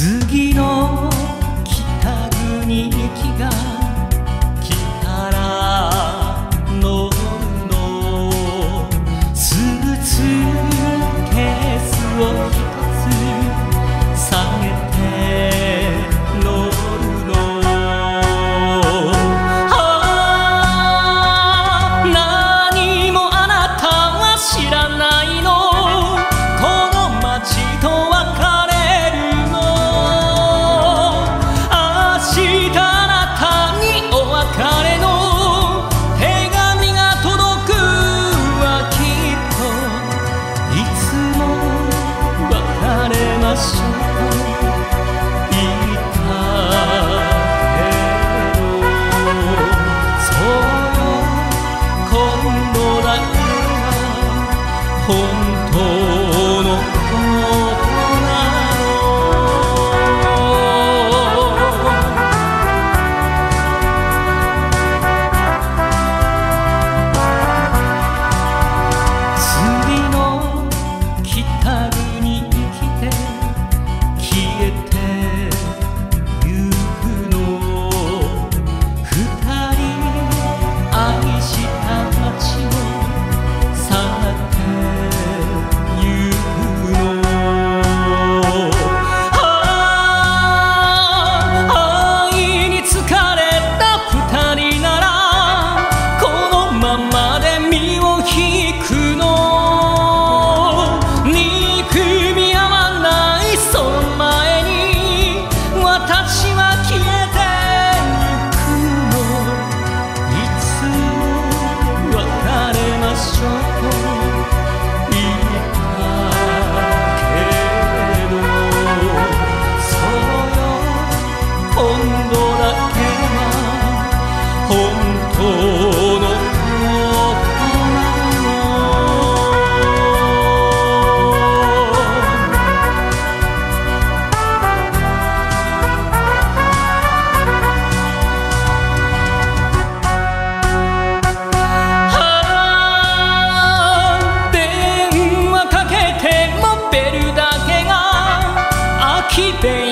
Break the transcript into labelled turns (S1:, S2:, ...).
S1: 次の北国行きが来たら乗るのスーツケースを mama. keeping